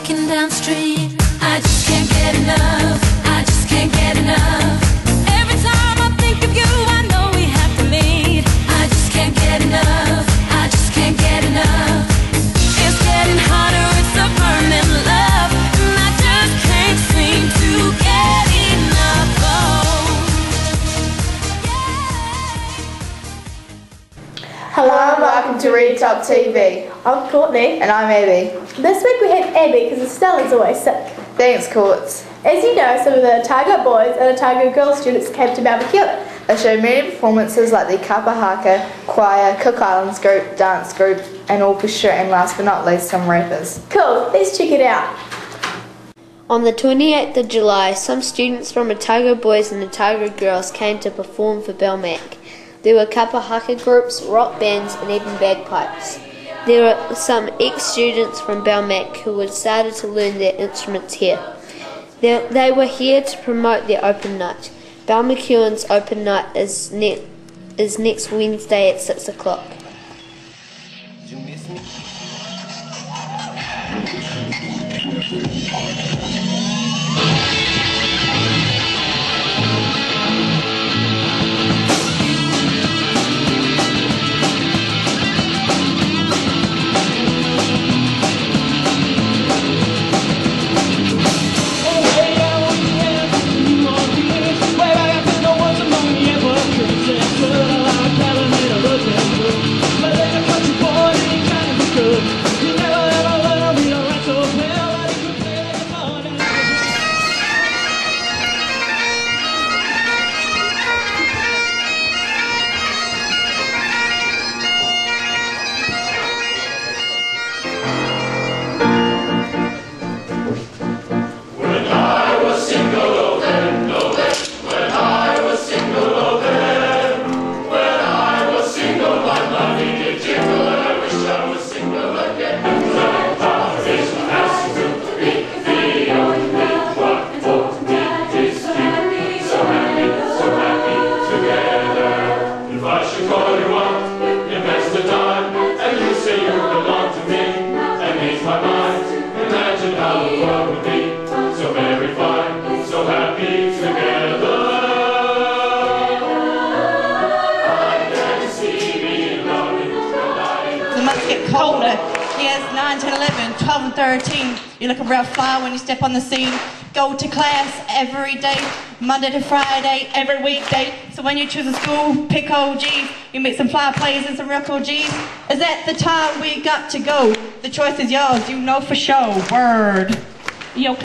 walking down the street. I just can't get enough. Welcome to Read Top TV. I'm Courtney. And I'm Abby. This week we have Abby because Estella's always sick. Thanks, Courts. As you know, some of the Otago boys and Otago girls students came to Balmacewen. I showed many performances like the Kapahaka, choir, Cook Islands group, dance group, and orchestra, and last but not least, some rappers. Cool, let's check it out. On the 28th of July, some students from Otago Boys and Otago Girls came to perform for Balmac. There were kapahaka groups, rock bands, and even bagpipes. There were some ex-students from Balmac who had started to learn their instruments here. They, were here to promote their open night. Balmacewen's open night is, ne- is next Wednesday at 6 o'clock. You miss me? You look around fire when you step on the scene. Go to class every day, Monday to Friday, every weekday. So when you choose a school, pick OGs. You meet some fire players and some real cool G's. Is that the time we got to go? The choice is yours, you know for sure. Word. Yo.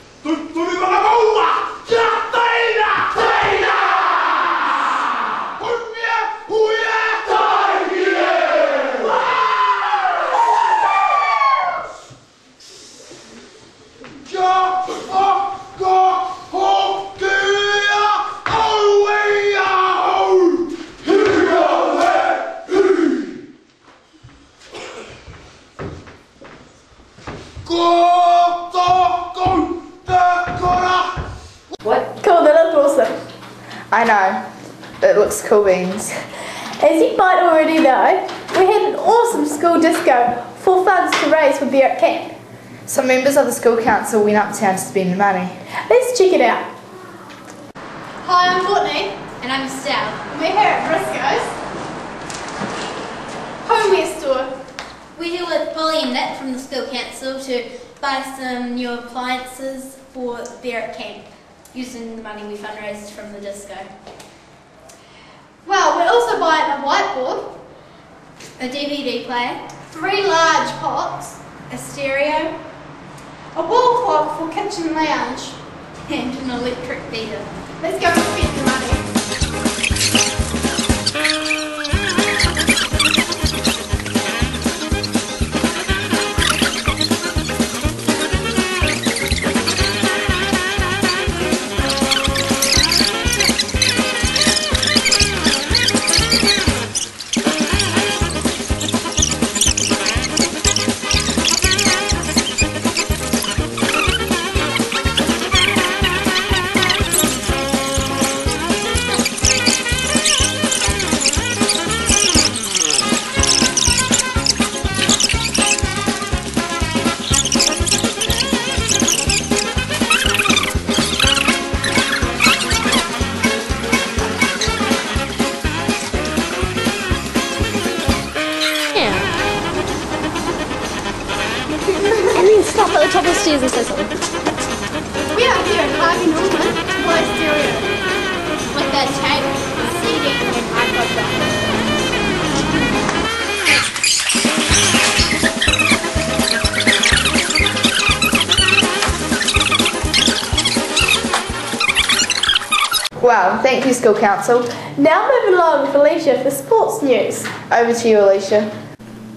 Cool, that looked awesome. I know. It looks cool beans. As you might already know, we had an awesome school disco for funds to raise for at Camp. Some members of the school council went uptown to spend the money. Let's check it out. Hi, I'm Courtney. And I'm Estelle. We're here at Briscoe's homeware store. We're here with Polly and Nick from the school council to buy some new appliances for at Camp using the money we fundraised from the disco. Well, we're also buying a whiteboard, A DVD player, three large pots, a stereo, a wall clock for kitchen lounge. and an electric beater. Let's go and spend the money. Wow, thank you, School Council. Now moving along with Alicia for sports news. Over to you, Alicia.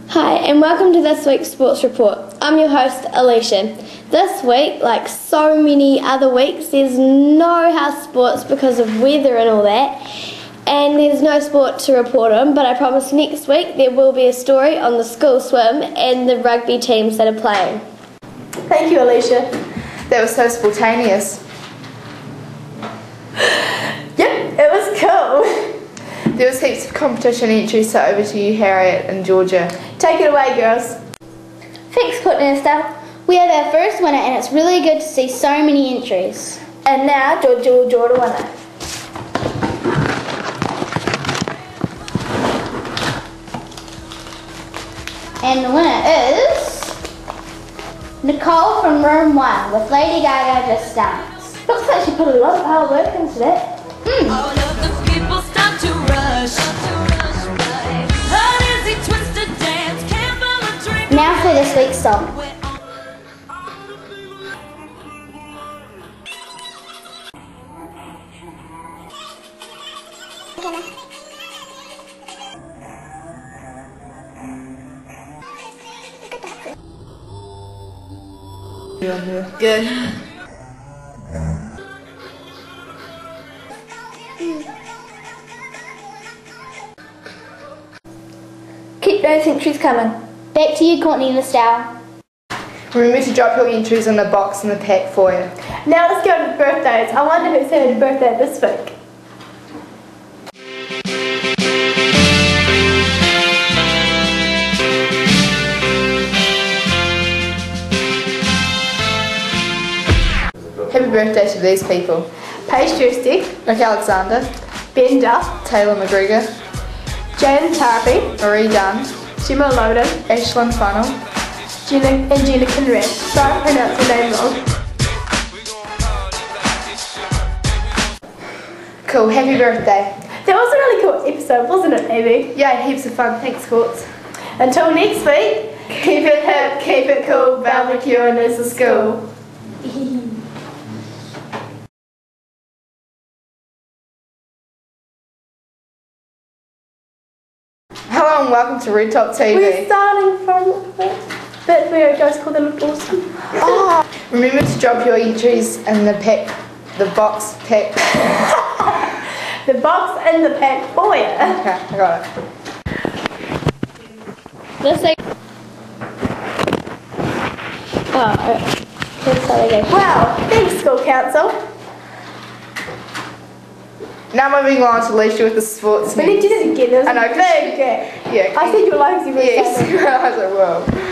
Hi, and welcome to this week's sports report. I'm your host, Alicia. This week, like so many other weeks, there's no house sports because of weather and all that, and there's no sport to report on. But I promise next week there will be a story on the school swim and the rugby teams that are playing. Thank you, Alicia. That was so spontaneous. Yep, it was cool. There was heaps of competition entries, so over to you, Harriet and Georgia. Take it away, girls. Thanks, Courtney and Steph. We have our first winner, and it's really good to see so many entries. And now Georgia will draw the winner. And the winner is Nicole from room one with Lady Gaga Just Dance. Looks like she put a lot of hard work into that. All Now for this week's song. Good. Keep those entries coming. Back to you, Courtney Listow. Remember to drop your entries in the box in the pack for you. Now let's go to birthdays. I wonder who's had a birthday this week. Happy birthday to these people. Paige Justick, Rick Alexander, Ben Duff, Taylor McGregor, Jan Tarpey, Marie Dunn, Gemma Loden, Ashlyn Funnel, Gina, and Gina Kinred. Sorry I pronounced your name wrong. Cool, happy birthday. That was a really cool episode, wasn't it, Amy? Yeah, heaps of fun. Thanks, Courts. Until next week, keep it hip, keep it cool, barbecuing is a school. and welcome to Red Top We're starting from the bit where it goes called the little awesome. Oh, remember to drop your entries in the pack, the box pack. The box and the pack oh, for you. Okay, I got it. Let's say. Oh, alright. Let's start again. Wow, thanks, school council. Now moving on to Alicia with the sports We need to do it again. There was I know, a 'cause big gap. Yeah. I said you were like you were Yes. I was like, whoa.